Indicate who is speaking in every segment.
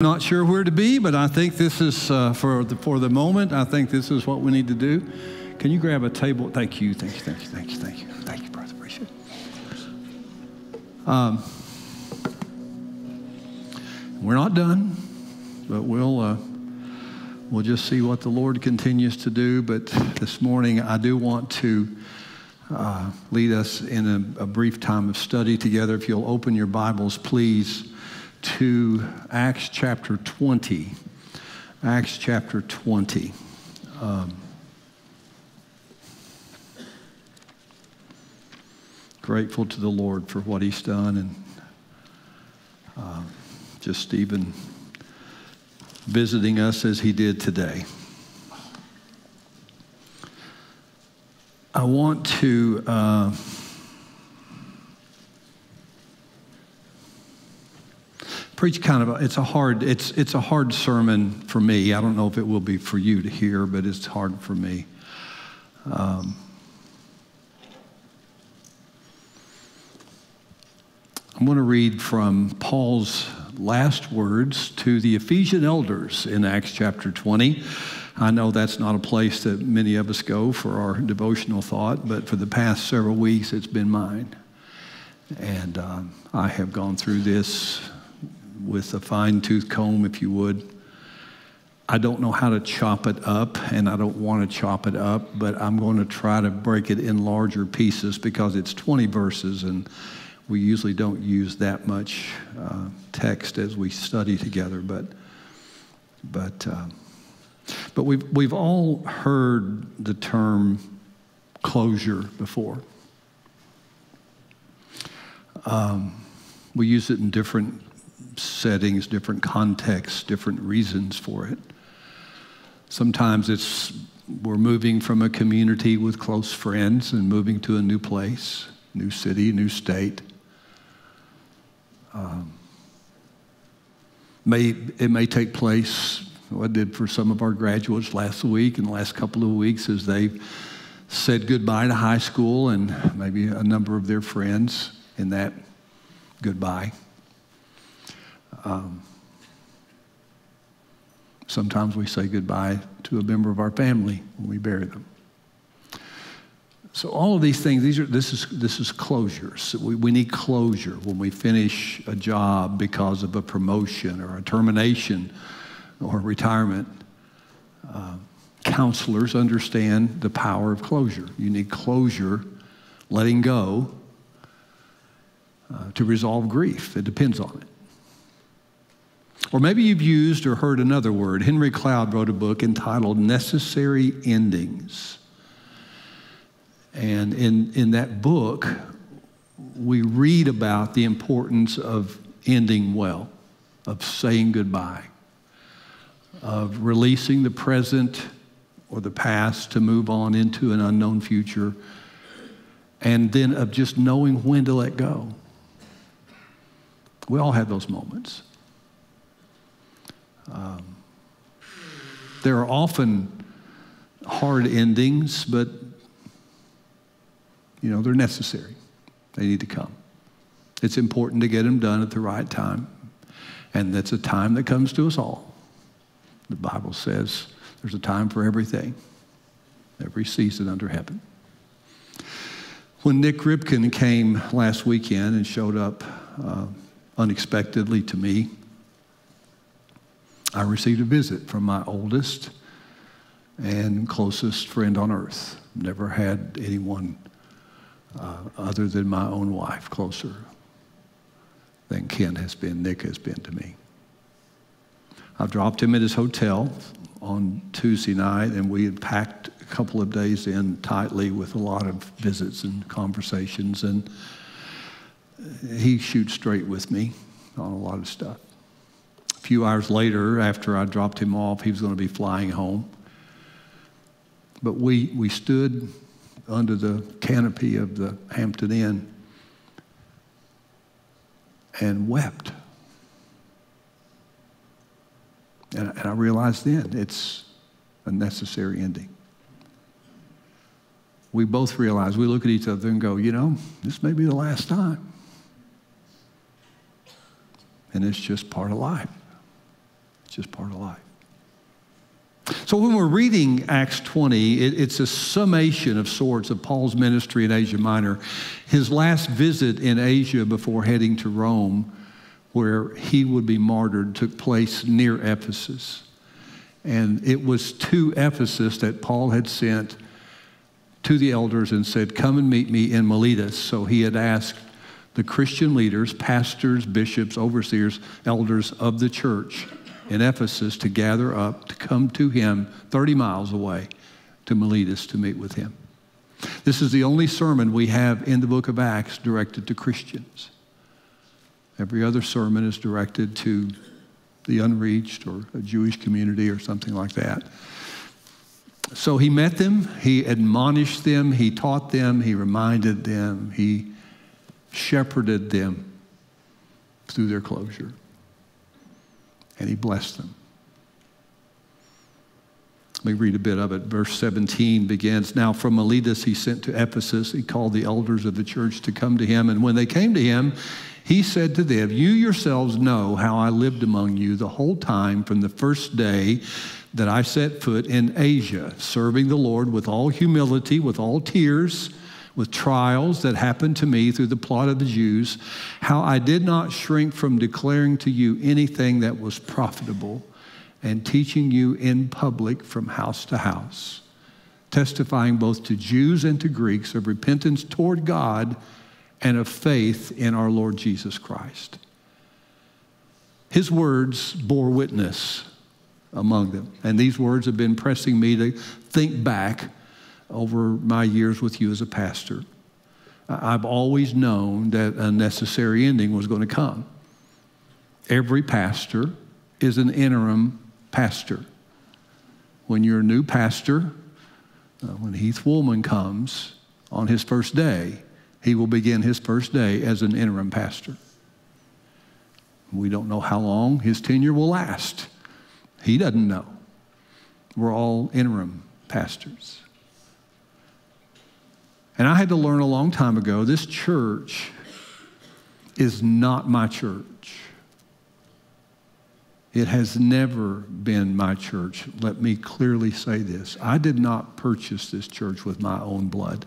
Speaker 1: Not sure where to be, but I think this is uh, for the, for the moment. I think this is what we need to do. Can you grab a table? Thank you, thank you, thank you, thank you, thank you, thank you, brother. Appreciate it. Um, we're not done, but we'll uh, we'll just see what the Lord continues to do. But this morning, I do want to uh, lead us in a, a brief time of study together. If you'll open your Bibles, please to Acts chapter 20. Acts chapter 20. Um, grateful to the Lord for what He's done and uh, just even visiting us as He did today. I want to. Uh, preach kind of a, it's a hard it's it's a hard sermon for me. I don't know if it will be for you to hear, but it's hard for me. Um, I'm going to read from Paul's last words to the Ephesian elders in Acts chapter 20. I know that's not a place that many of us go for our devotional thought, but for the past several weeks, it's been mine. And um, I have gone through this with a fine tooth comb, if you would. I don't know how to chop it up, and I don't want to chop it up, but I'm going to try to break it in larger pieces because it's 20 verses, and we usually don't use that much uh, text as we study together. But, but, uh, but we've, we've all heard the term closure before. Um, we use it in different settings, different contexts, different reasons for it. Sometimes it's we're moving from a community with close friends and moving to a new place, new city, new state. Um, may, it may take place, what I did for some of our graduates last week and the last couple of weeks as they said goodbye to high school and maybe a number of their friends in that goodbye. Um, sometimes we say goodbye to a member of our family when we bury them. So all of these things, these are, this, is, this is closures. We, we need closure when we finish a job because of a promotion or a termination or retirement. Uh, counselors understand the power of closure. You need closure, letting go, uh, to resolve grief. It depends on it. Or maybe you've used or heard another word. Henry Cloud wrote a book entitled Necessary Endings. And in, in that book, we read about the importance of ending well, of saying goodbye, of releasing the present or the past to move on into an unknown future, and then of just knowing when to let go. We all have those moments. Um, there are often hard endings, but you know, they're necessary. They need to come. It's important to get them done at the right time. And that's a time that comes to us all. The Bible says there's a time for everything, every season under heaven. When Nick Ripken came last weekend and showed up uh, unexpectedly to me, I received a visit from my oldest and closest friend on earth. Never had anyone uh, other than my own wife closer than Ken has been, Nick has been to me. I dropped him at his hotel on Tuesday night, and we had packed a couple of days in tightly with a lot of visits and conversations, and he shoots straight with me on a lot of stuff. A few hours later, after I dropped him off, he was going to be flying home. But we, we stood under the canopy of the Hampton Inn and wept. And, and I realized then it's a necessary ending. We both realize, we look at each other and go, you know, this may be the last time. And it's just part of life. Just part of life. So when we're reading Acts 20, it, it's a summation of sorts of Paul's ministry in Asia Minor. His last visit in Asia before heading to Rome, where he would be martyred, took place near Ephesus. And it was to Ephesus that Paul had sent to the elders and said, Come and meet me in Miletus. So he had asked the Christian leaders, pastors, bishops, overseers, elders of the church in Ephesus to gather up, to come to him 30 miles away to Miletus to meet with him. This is the only sermon we have in the book of Acts directed to Christians. Every other sermon is directed to the unreached or a Jewish community or something like that. So he met them, he admonished them, he taught them, he reminded them, he shepherded them through their closure and he blessed them. Let me read a bit of it. Verse 17 begins Now from Miletus he sent to Ephesus. He called the elders of the church to come to him. And when they came to him, he said to them, You yourselves know how I lived among you the whole time from the first day that I set foot in Asia, serving the Lord with all humility, with all tears with trials that happened to me through the plot of the Jews, how I did not shrink from declaring to you anything that was profitable and teaching you in public from house to house, testifying both to Jews and to Greeks of repentance toward God and of faith in our Lord Jesus Christ. His words bore witness among them. And these words have been pressing me to think back over my years with you as a pastor. I've always known that a necessary ending was going to come. Every pastor is an interim pastor. When you're a new pastor, uh, when Heath Woolman comes on his first day, he will begin his first day as an interim pastor. We don't know how long his tenure will last. He doesn't know. We're all interim pastors. And I had to learn a long time ago this church is not my church. It has never been my church. Let me clearly say this. I did not purchase this church with my own blood.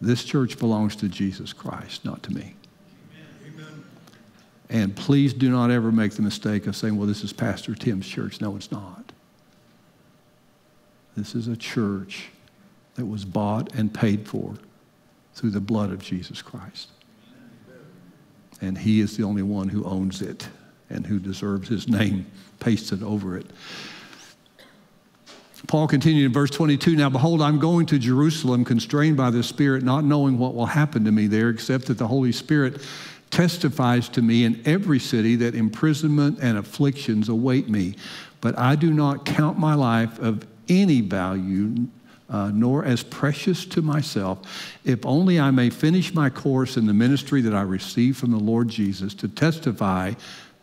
Speaker 1: This church belongs to Jesus Christ, not to me. Amen. And please do not ever make the mistake of saying, well, this is Pastor Tim's church. No, it's not. This is a church that was bought and paid for through the blood of Jesus Christ. And he is the only one who owns it and who deserves his name pasted over it. Paul continued in verse 22 Now behold, I'm going to Jerusalem, constrained by the Spirit, not knowing what will happen to me there, except that the Holy Spirit testifies to me in every city that imprisonment and afflictions await me. But I do not count my life of any value uh, nor as precious to myself, if only I may finish my course in the ministry that I received from the Lord Jesus to testify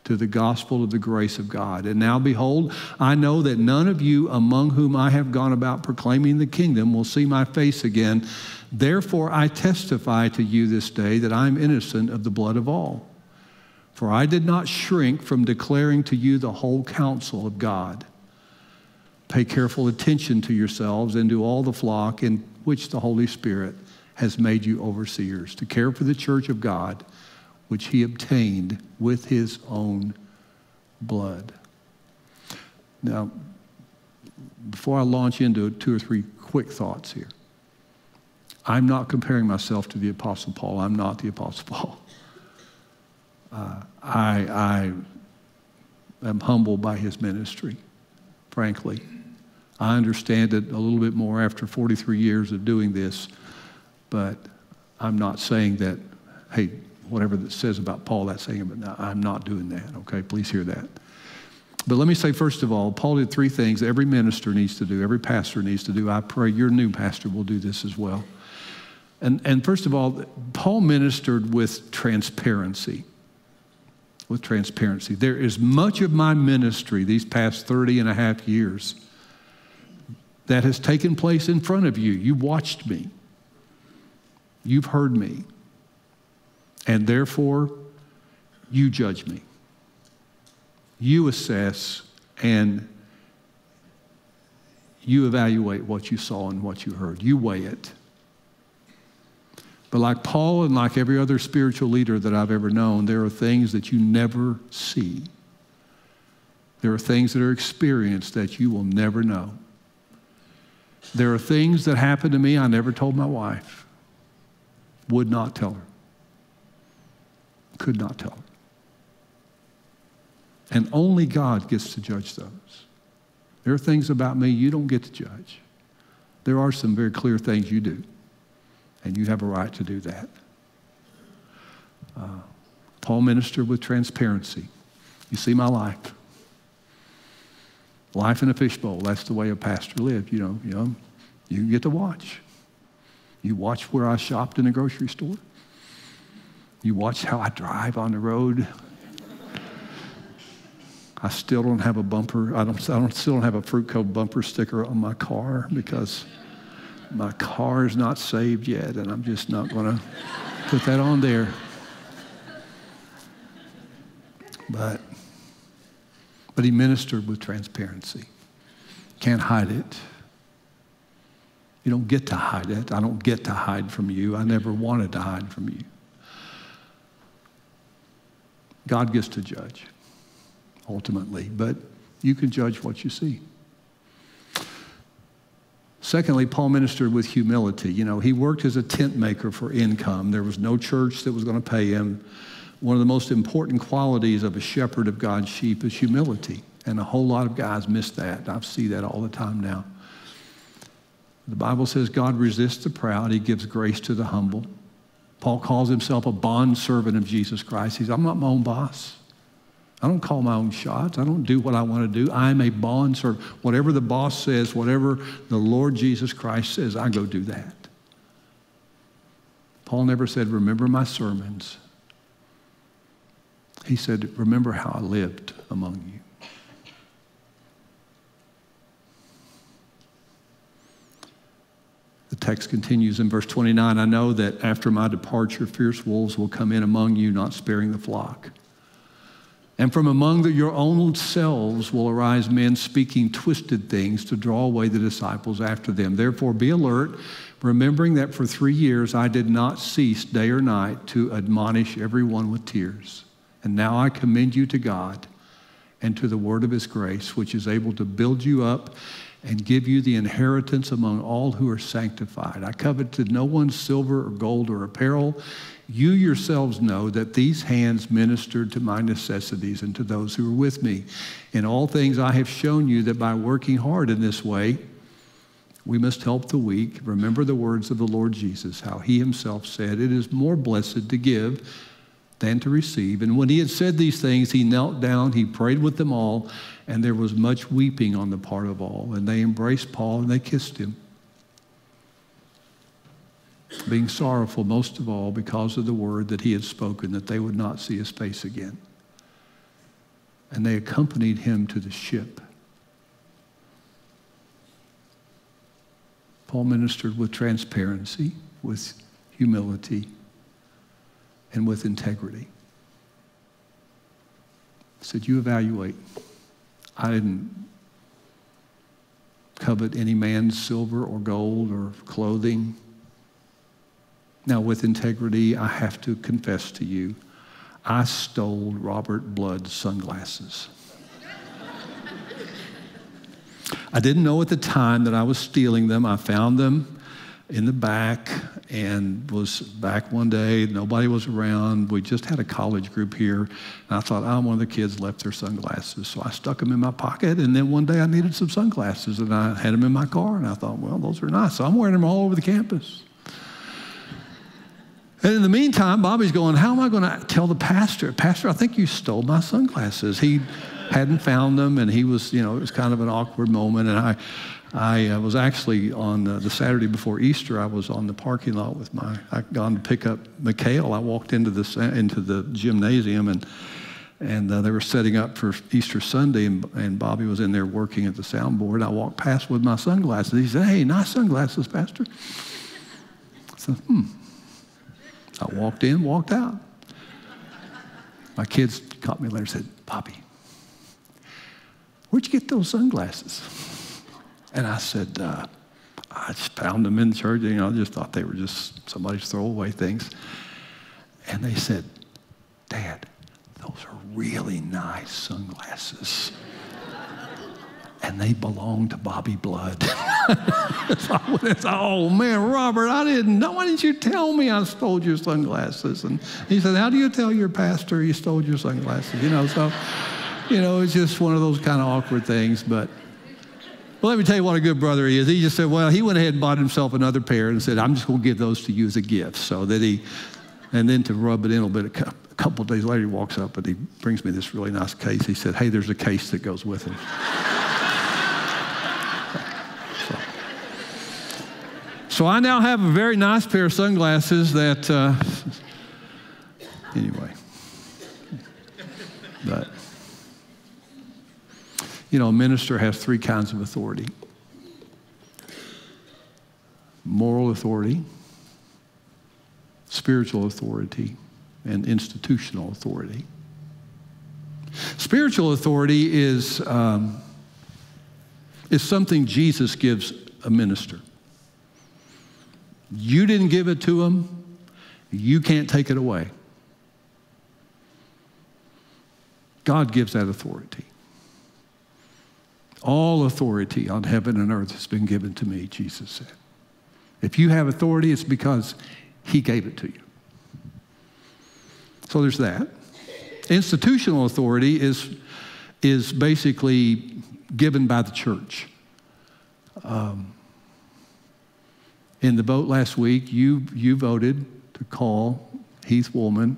Speaker 1: to the gospel of the grace of God. And now, behold, I know that none of you among whom I have gone about proclaiming the kingdom will see my face again. Therefore, I testify to you this day that I am innocent of the blood of all. For I did not shrink from declaring to you the whole counsel of God. Pay careful attention to yourselves and to all the flock in which the Holy Spirit has made you overseers, to care for the church of God, which he obtained with his own blood. Now, before I launch into two or three quick thoughts here, I'm not comparing myself to the Apostle Paul. I'm not the Apostle Paul. Uh, I, I am humbled by his ministry, frankly. I understand it a little bit more after 43 years of doing this, but I'm not saying that, hey, whatever that says about Paul, that's saying, but I'm not doing that, okay? Please hear that. But let me say, first of all, Paul did three things every minister needs to do, every pastor needs to do. I pray your new pastor will do this as well. And, and first of all, Paul ministered with transparency. With transparency. There is much of my ministry these past 30 and a half years that has taken place in front of you. You've watched me, you've heard me, and therefore you judge me. You assess and you evaluate what you saw and what you heard. You weigh it. But like Paul and like every other spiritual leader that I've ever known, there are things that you never see. There are things that are experienced that you will never know. There are things that happened to me I never told my wife. Would not tell her. Could not tell her. And only God gets to judge those. There are things about me you don't get to judge. There are some very clear things you do, and you have a right to do that. Uh, Paul ministered with transparency. You see my life. Life in a fishbowl. That's the way a pastor lived. You know, you know, you get to watch. You watch where I shopped in a grocery store. You watch how I drive on the road. I still don't have a bumper. I don't, I don't still don't have a fruit cove bumper sticker on my car because my car is not saved yet, and I'm just not going to put that on there. But but he ministered with transparency. Can't hide it. You don't get to hide it. I don't get to hide from you. I never wanted to hide from you. God gets to judge, ultimately, but you can judge what you see. Secondly, Paul ministered with humility. You know, he worked as a tent maker for income. There was no church that was going to pay him. One of the most important qualities of a shepherd of God's sheep is humility. And a whole lot of guys miss that. I see that all the time now. The Bible says God resists the proud, He gives grace to the humble. Paul calls himself a bond servant of Jesus Christ. He's, I'm not my own boss. I don't call my own shots. I don't do what I want to do. I'm a bondservant. Whatever the boss says, whatever the Lord Jesus Christ says, I go do that. Paul never said, Remember my sermons. He said, Remember how I lived among you. The text continues in verse 29 I know that after my departure, fierce wolves will come in among you, not sparing the flock. And from among the, your own selves will arise men speaking twisted things to draw away the disciples after them. Therefore, be alert, remembering that for three years I did not cease day or night to admonish everyone with tears. And now I commend you to God and to the word of his grace, which is able to build you up and give you the inheritance among all who are sanctified. I coveted no one's silver or gold or apparel. You yourselves know that these hands ministered to my necessities and to those who were with me. In all things, I have shown you that by working hard in this way, we must help the weak. Remember the words of the Lord Jesus, how he himself said, It is more blessed to give than to receive. And when he had said these things, he knelt down, he prayed with them all, and there was much weeping on the part of all. And they embraced Paul and they kissed him, being sorrowful most of all because of the word that he had spoken, that they would not see his face again. And they accompanied him to the ship. Paul ministered with transparency, with humility and with integrity. Said, You evaluate. I didn't covet any man's silver or gold or clothing. Now, with integrity, I have to confess to you, I stole Robert Blood's sunglasses. I didn't know at the time that I was stealing them. I found them in the back and was back one day. Nobody was around. We just had a college group here. And I thought, oh, one of the kids left their sunglasses. So I stuck them in my pocket. And then one day I needed some sunglasses and I had them in my car. And I thought, well, those are nice. So I'm wearing them all over the campus. And in the meantime, Bobby's going, How am I going to tell the pastor? Pastor, I think you stole my sunglasses. He hadn't found them, and he was, you know, it was kind of an awkward moment. And I, I uh, was actually on uh, the Saturday before Easter. I was on the parking lot with my. I'd gone to pick up Mikhail. I walked into the into the gymnasium and and uh, they were setting up for Easter Sunday, and, and Bobby was in there working at the soundboard. I walked past with my sunglasses. He said, "Hey, nice sunglasses, Pastor." I said, "Hmm." I walked in, walked out. My kids caught me later and said, Bobby, Where'd you get those sunglasses? And I said, uh, I just found them in church. You know, I just thought they were just somebody's throwaway things. And they said, Dad, those are really nice sunglasses. and they belong to Bobby Blood. so oh man, Robert, I didn't know. Why didn't you tell me I stole your sunglasses? And he said, How do you tell your pastor you stole your sunglasses? You know, so, you know, it's just one of those kind of awkward things. But well, let me tell you what a good brother he is. He just said, Well, he went ahead and bought himself another pair and said, I'm just going to give those to you as a gift. So that he, and then to rub it in a little bit, a couple days later, he walks up and he brings me this really nice case. He said, Hey, there's a case that goes with it. so, so, I now have a very nice pair of sunglasses that, uh, anyway. But. You know, a minister has three kinds of authority moral authority, spiritual authority, and institutional authority. Spiritual authority is, um, is something Jesus gives a minister. You didn't give it to him, you can't take it away. God gives that authority. All authority on heaven and earth has been given to me, Jesus said. If you have authority, it's because he gave it to you. So there's that. Institutional authority is, is basically given by the church. Um, in the vote last week, you, you voted to call Heath Woolman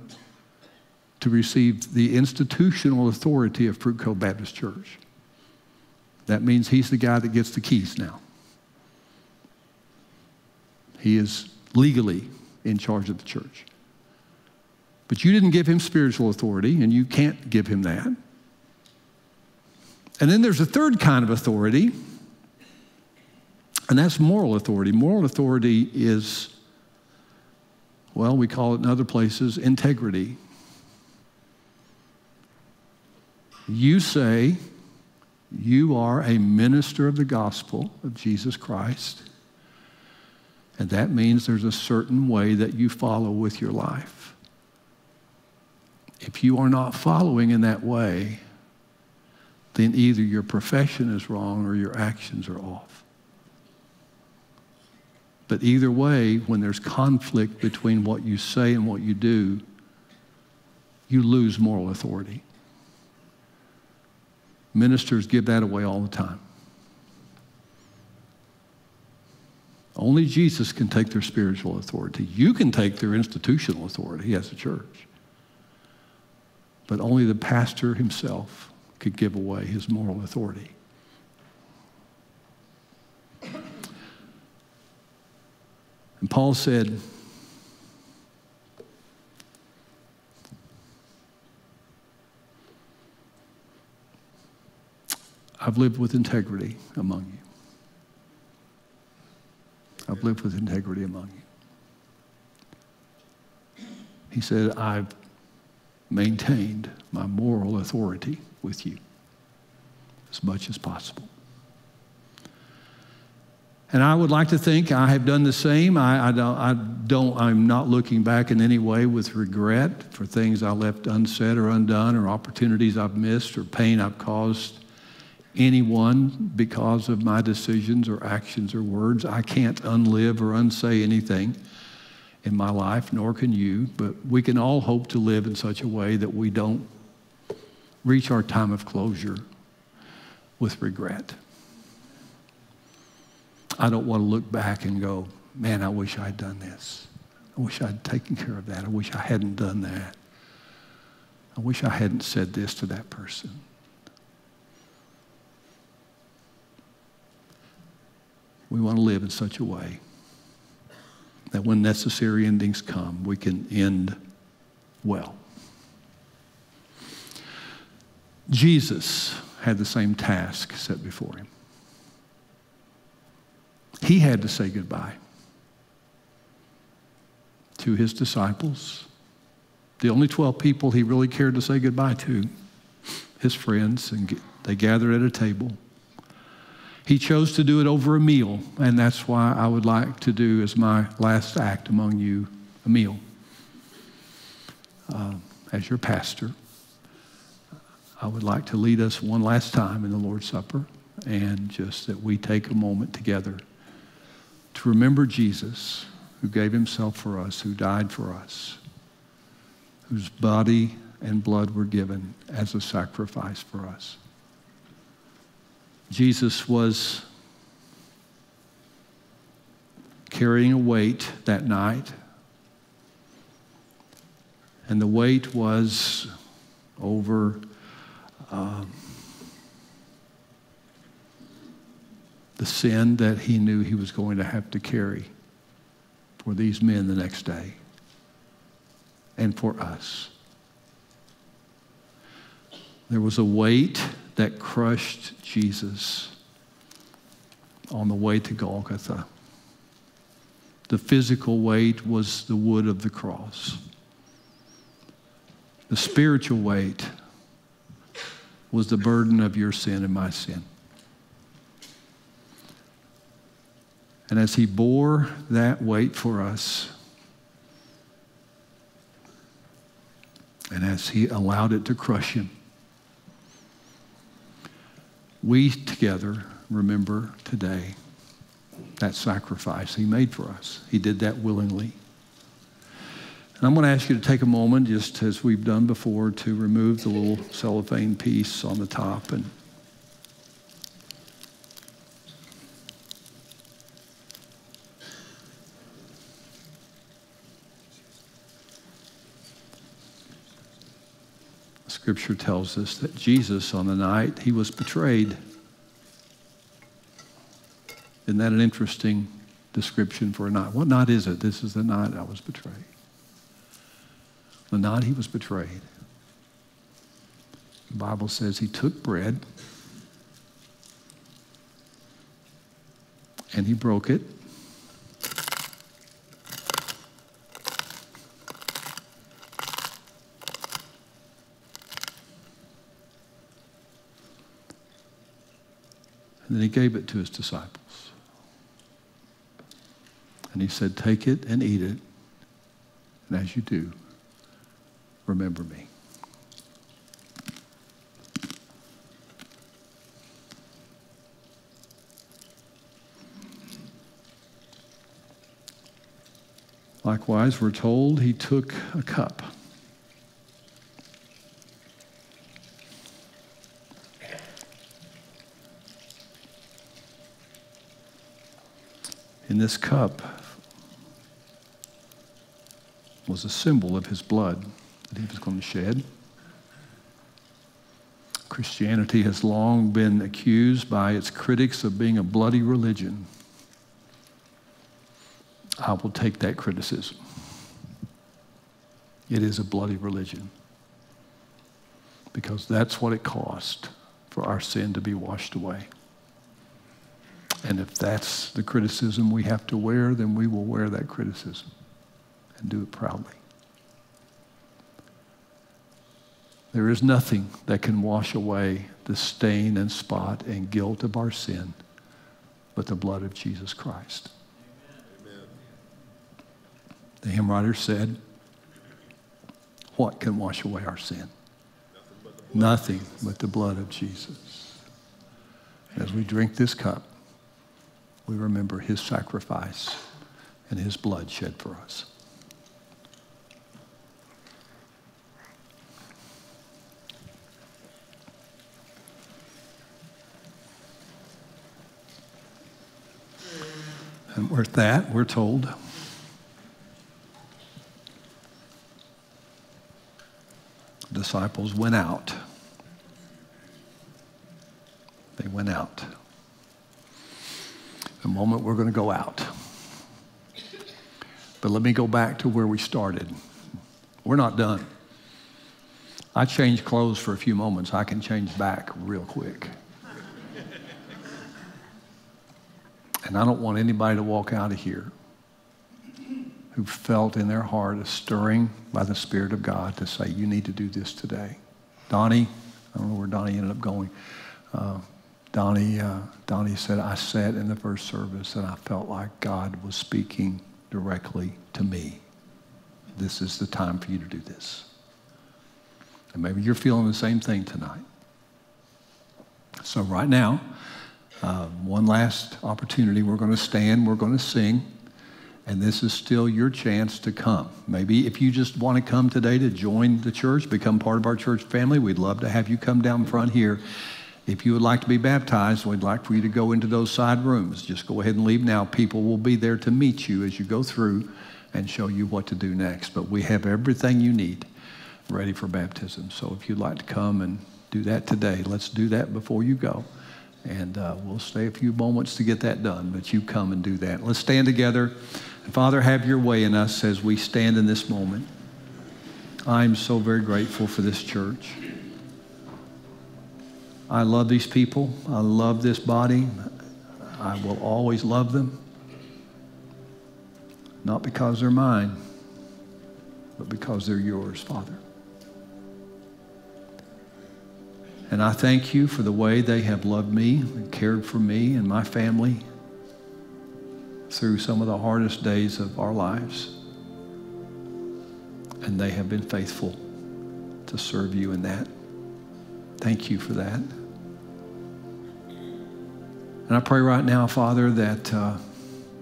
Speaker 1: to receive the institutional authority of Fruit Cove Baptist Church. That means he's the guy that gets the keys now. He is legally in charge of the church. But you didn't give him spiritual authority, and you can't give him that. And then there's a third kind of authority, and that's moral authority. Moral authority is, well, we call it in other places integrity. You say, you are a minister of the gospel of Jesus Christ. And that means there's a certain way that you follow with your life. If you are not following in that way, then either your profession is wrong or your actions are off. But either way, when there's conflict between what you say and what you do, you lose moral authority. Ministers give that away all the time. Only Jesus can take their spiritual authority. You can take their institutional authority as a church. But only the pastor himself could give away his moral authority. And Paul said, I've lived with integrity among you. I've lived with integrity among you. He said, I've maintained my moral authority with you as much as possible. And I would like to think I have done the same. I, I, don't, I don't, I'm not looking back in any way with regret for things I left unsaid or undone or opportunities I've missed or pain I've caused anyone because of my decisions or actions or words. I can't unlive or unsay anything in my life, nor can you, but we can all hope to live in such a way that we don't reach our time of closure with regret. I don't want to look back and go, man, I wish I'd done this. I wish I'd taken care of that. I wish I hadn't done that. I wish I hadn't said this to that person. We want to live in such a way that when necessary endings come, we can end well. Jesus had the same task set before him. He had to say goodbye to his disciples, the only 12 people he really cared to say goodbye to, his friends, and They gathered at a table. He chose to do it over a meal, and that's why I would like to do as my last act among you a meal. Uh, as your pastor, I would like to lead us one last time in the Lord's Supper and just that we take a moment together to remember Jesus who gave himself for us, who died for us, whose body and blood were given as a sacrifice for us. Jesus was carrying a weight that night, and the weight was over. Um, the sin that he knew he was going to have to carry for these men the next day and for us. There was a weight that crushed Jesus on the way to Golgotha. The physical weight was the wood of the cross. The spiritual weight was the burden of your sin and my sin. And as he bore that weight for us, and as he allowed it to crush him, we together remember today that sacrifice he made for us. He did that willingly. And I'm going to ask you to take a moment, just as we've done before, to remove the little cellophane piece on the top and Scripture tells us that Jesus, on the night he was betrayed, isn't that an interesting description for a night? What night is it? This is the night I was betrayed. The night he was betrayed. The Bible says he took bread and he broke it And then he gave it to his disciples. And he said, Take it and eat it. And as you do, remember me. Likewise, we're told he took a cup. In this cup was a symbol of his blood that he was going to shed. Christianity has long been accused by its critics of being a bloody religion. I will take that criticism. It is a bloody religion because that's what it cost for our sin to be washed away. And if that's the criticism we have to wear, then we will wear that criticism and do it proudly. There is nothing that can wash away the stain and spot and guilt of our sin but the blood of Jesus Christ. Amen. The hymn writer said, What can wash away our sin? Nothing but the blood, Nothing but the blood of Jesus. As we drink this cup, we remember his sacrifice and his blood shed for us. And with that, we're told disciples went out. They went out the moment we're going to go out. But let me go back to where we started. We're not done. I change clothes for a few moments. I can change back real quick. And I don't want anybody to walk out of here who felt in their heart a stirring by the Spirit of God to say, You need to do this today. Donnie, I don't know where Donnie ended up going. Uh, Donnie, uh, Donnie said, I sat in the first service and I felt like God was speaking directly to me. This is the time for you to do this. And maybe you're feeling the same thing tonight. So, right now, uh, one last opportunity. We're going to stand, we're going to sing, and this is still your chance to come. Maybe if you just want to come today to join the church, become part of our church family, we'd love to have you come down front here. If you would like to be baptized, we'd like for you to go into those side rooms. Just go ahead and leave now. People will be there to meet you as you go through and show you what to do next. But we have everything you need ready for baptism. So if you'd like to come and do that today, let's do that before you go. And uh, we'll stay a few moments to get that done, but you come and do that. Let's stand together. Father, have your way in us as we stand in this moment. I'm so very grateful for this church. I love these people. I love this body. I will always love them. Not because they're mine, but because they're yours, Father. And I thank you for the way they have loved me and cared for me and my family through some of the hardest days of our lives. And they have been faithful to serve you in that. Thank you for that. And I pray right now, Father, that uh,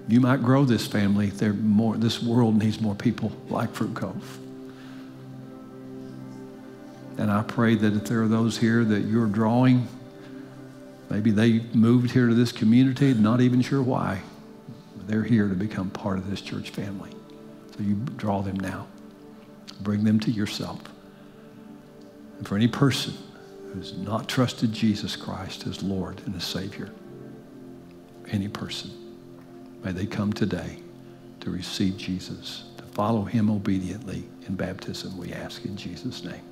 Speaker 1: you might grow this family. There More, this world needs more people like Fruit Cove. And I pray that if there are those here that you're drawing, maybe they moved here to this community, not even sure why. They're here to become part of this church family. So you draw them now. Bring them to yourself. And for any person who's not trusted Jesus Christ as Lord and as Savior, any person, may they come today to receive Jesus, to follow him obediently in baptism, we ask in Jesus' name.